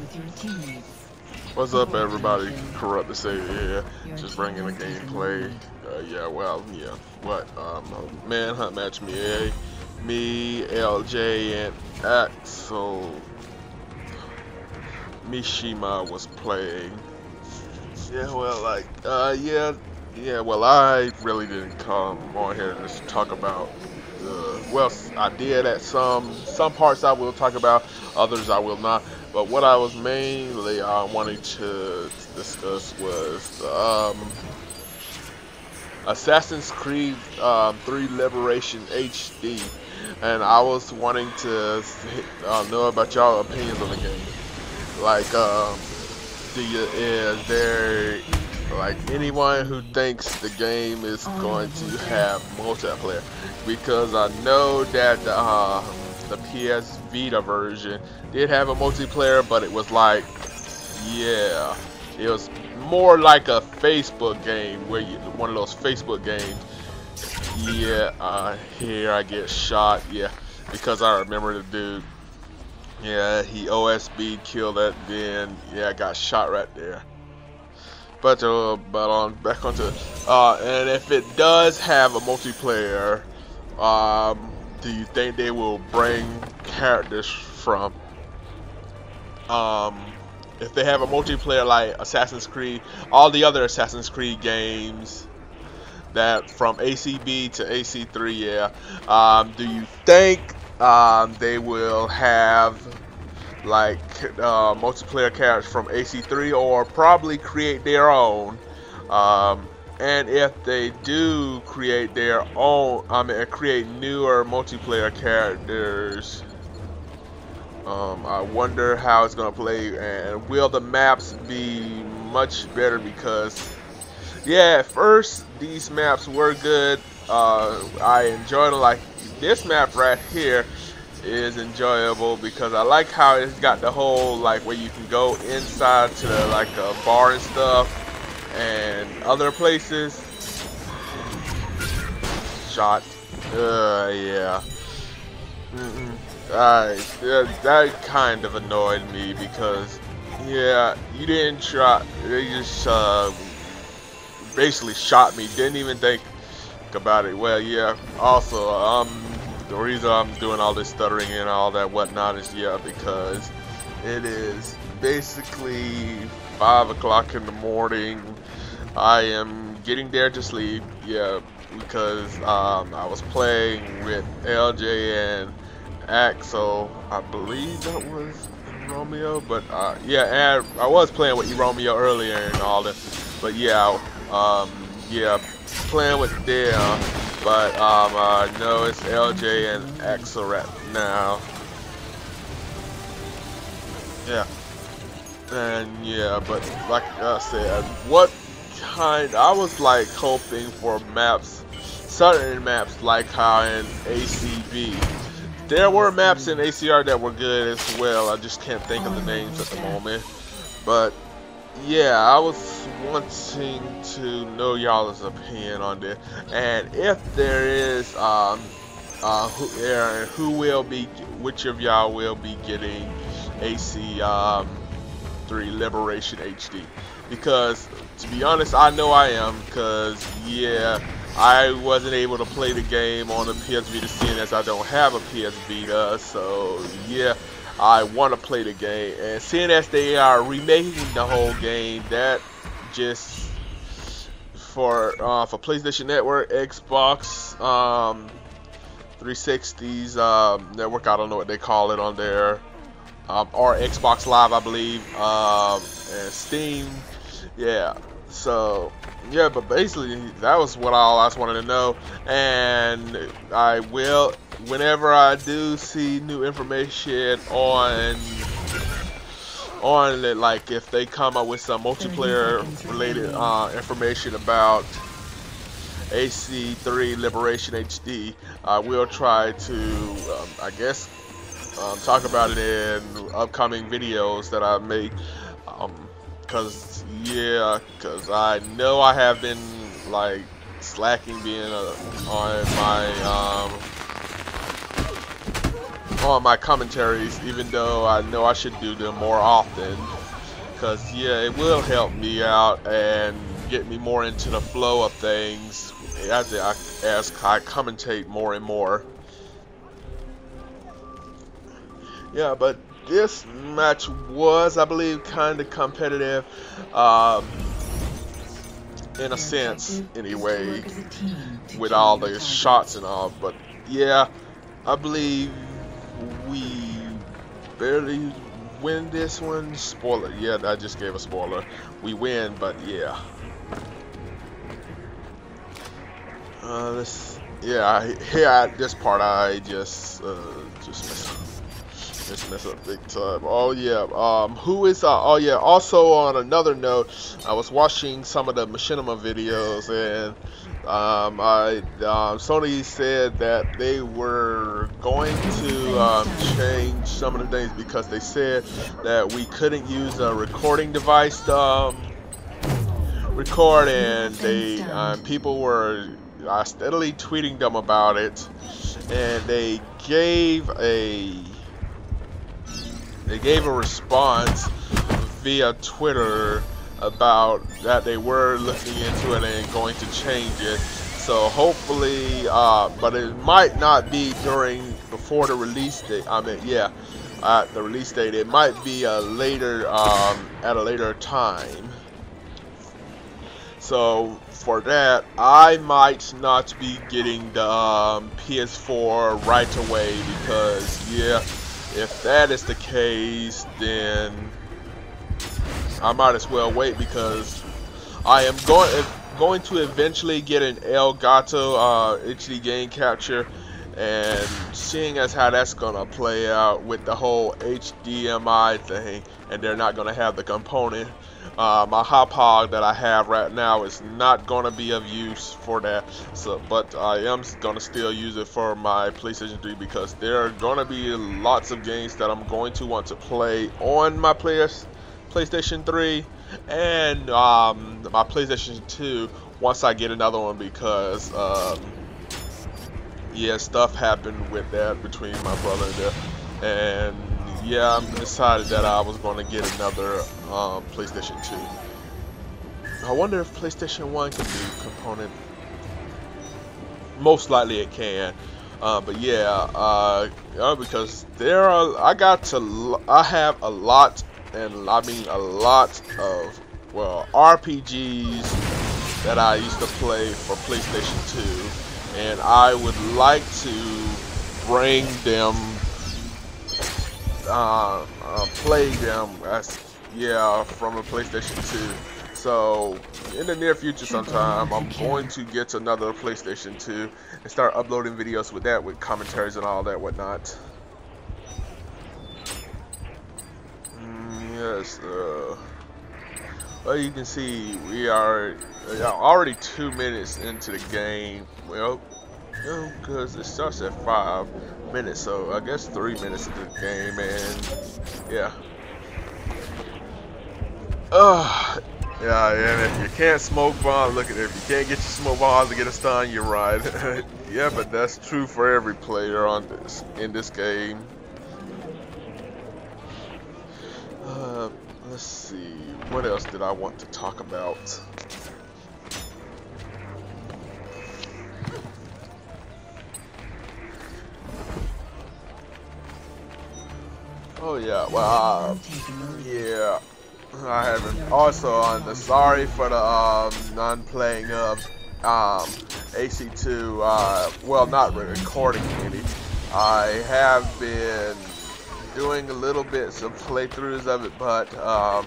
with your teammates. What's up, everybody? Corrupted Savior here, just bringing the gameplay. Uh, yeah, well, yeah. What? Um, manhunt match me, eh? Me, LJ, and Axel. Mishima was playing. Yeah, well, like, uh, yeah, yeah. Well, I really didn't come on here to just talk about. Uh, well, I did at some some parts I will talk about, others I will not. But what I was mainly uh, wanting to discuss was um, Assassin's Creed um, 3 Liberation HD, and I was wanting to uh, know about y'all opinions on the game. Like, um, do you is there like anyone who thinks the game is going to have multiplayer? Because I know that uh, the PS Vita version did have a multiplayer, but it was like, yeah, it was more like a Facebook game where you one of those Facebook games. Yeah, uh, here I get shot. Yeah, because I remember the dude. Yeah, he OSB killed that. Then yeah, I got shot right there. But uh, but on back onto uh, and if it does have a multiplayer, um, do you think they will bring characters from um, if they have a multiplayer like Assassin's Creed, all the other Assassin's Creed games that from ACB to AC3, yeah. Um, do you think um, they will have like uh, multiplayer characters from AC3 or probably create their own? Um, and if they do create their own, I mean, create newer multiplayer characters, um, I wonder how it's gonna play, and will the maps be much better? Because, yeah, at first these maps were good. Uh, I enjoyed them. Like this map right here is enjoyable because I like how it's got the whole like where you can go inside to the, like a bar and stuff, and other places. Shot. Uh, yeah. Mm -mm. Uh, that kind of annoyed me because, yeah, you didn't try. They just uh, basically shot me. Didn't even think about it. Well, yeah. Also, um, the reason I'm doing all this stuttering and all that whatnot is yeah because it is basically five o'clock in the morning. I am getting there to sleep. Yeah, because um, I was playing with LJ and Axel, I believe that was Romeo, but uh, yeah, and I was playing with Romeo earlier and all that, but yeah, um, yeah, playing with them, but um, uh, no, it's LJ and Axel right now. Yeah, and yeah, but like I said, what kind? I was like hoping for maps, certain maps like how in ACB there were maps in ACR that were good as well. I just can't think of the names at the moment. But yeah, I was wanting to know y'all's opinion on this, and if there is, um, uh, who, uh, who will be, which of y'all will be getting AC um, 3 Liberation HD? Because to be honest, I know I am. Because yeah. I wasn't able to play the game on the PS Vita seeing as I don't have a PS Vita, so yeah, I want to play the game. And seeing as they are remaking the whole game, that just for uh, for PlayStation Network, Xbox, um, 360s um, network, I don't know what they call it on there, um, or Xbox Live, I believe, um, and Steam. Yeah, so yeah, but basically that was what all I just wanted to know, and I will whenever I do see new information on on it, like if they come up with some multiplayer related uh, information about AC3 Liberation HD, I will try to, um, I guess, um, talk about it in upcoming videos that I make. Um, Cause yeah, cause I know I have been like slacking being uh, on my um on my commentaries, even though I know I should do them more often. Because, yeah, it will help me out and get me more into the flow of things as I, as I commentate more and more. Yeah, but this match was, I believe, kind of competitive. Um, in a sense, anyway, with all the shots and all. But yeah, I believe we barely win this one. Spoiler, yeah, I just gave a spoiler. We win, but yeah. Uh, this, yeah, here at this part, I just, uh, just up. Big time. Oh yeah. Um, who is? Uh, oh yeah. Also on another note, I was watching some of the Machinima videos, and um, I um, Sony said that they were going to um, change some of the things because they said that we couldn't use a recording device to um, record, and they um, people were uh, steadily tweeting them about it, and they gave a they gave a response via Twitter about that they were looking into it and going to change it. So hopefully, uh, but it might not be during before the release date. I mean, yeah, the release date. It might be a later um, at a later time. So for that, I might not be getting the um, PS4 right away because yeah if that is the case, then I might as well wait because I am going going to eventually get an Elgato uh, HD game capture. And seeing as how that's gonna play out with the whole HDMI thing and they're not gonna have the component uh, my Hauppauge that I have right now is not going to be of use for that. So, but I am going to still use it for my PlayStation 3 because there are going to be lots of games that I'm going to want to play on my players, PlayStation 3 and um, my PlayStation 2 once I get another one because um, yeah, stuff happened with that between my brother and and yeah, I decided that I was going to get another um, PlayStation 2. I wonder if PlayStation 1 can do component. Most likely it can. Uh, but yeah, uh, uh, because there are, I got to, I have a lot, and I mean a lot of, well, RPGs that I used to play for PlayStation 2, and I would like to bring them uh, uh, play them as yeah from a PlayStation 2. So in the near future sometime I'm going to get another PlayStation 2 and start uploading videos with that with commentaries and all that whatnot. Mm, yes, uh, well you can see we are uh, already two minutes into the game. Well, because it starts at five minutes, so I guess three minutes into the game, and yeah. Uh, yeah, and if you can't smoke bomb, look at it. If you can't get your smoke bombs to get a stun, you're right. yeah, but that's true for every player on this in this game. Uh, let's see. What else did I want to talk about? Oh yeah, well, uh, yeah, I haven't. Also on the sorry for the um, non-playing of um, AC2. Uh, well, not recording any. I have been doing a little bits of playthroughs of it, but um,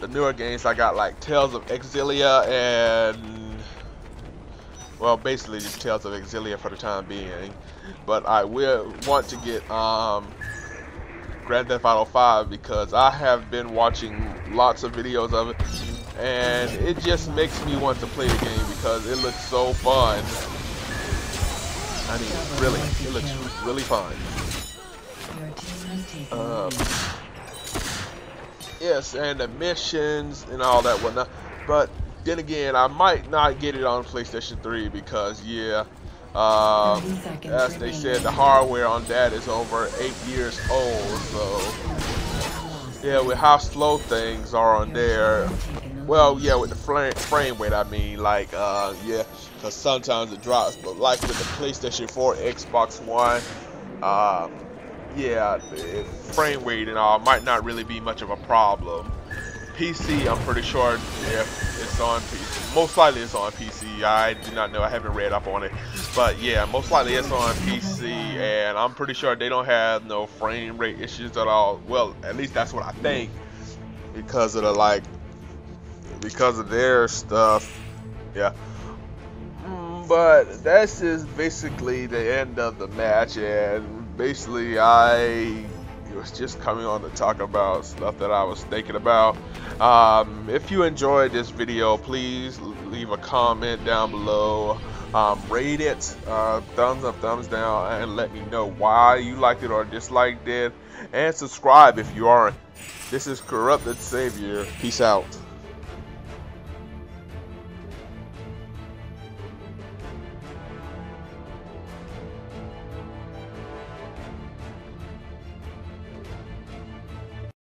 the newer games I got like Tales of Xillia and well, basically just Tales of Xillia for the time being. But I will want to get um, Grand Theft Auto 5 because I have been watching lots of videos of it and it just makes me want to play the game because it looks so fun. I mean, really, it looks really fun. Um, yes, and the missions and all that whatnot. But then again, I might not get it on PlayStation 3 because, yeah, Uh, as they said, the hardware on that is over eight years old. So yeah, with how slow things are on there. Well, yeah, with the frame, frame rate, I mean, like, uh, yeah, because sometimes it drops. But like with the PlayStation 4, Xbox One, uh, yeah, frame rate and all might not really be much of a problem. PC, I'm pretty sure if it's on PC, most likely it's on PC. I do not know, I haven't read up on it, but yeah, most likely it's on PC, and I'm pretty sure they don't have no frame rate issues at all. Well, at least that's what I think, because of the like, because of their stuff. Yeah. Mm, but that's just basically the end of the match, and basically I was just coming on to talk about stuff that I was thinking about. Um, if you enjoyed this video, please leave a comment down below. Um, rate it, uh, thumbs up, thumbs down, and let me know why you liked it or disliked it. And subscribe if you aren't. This is Corrupted Savior. Peace out.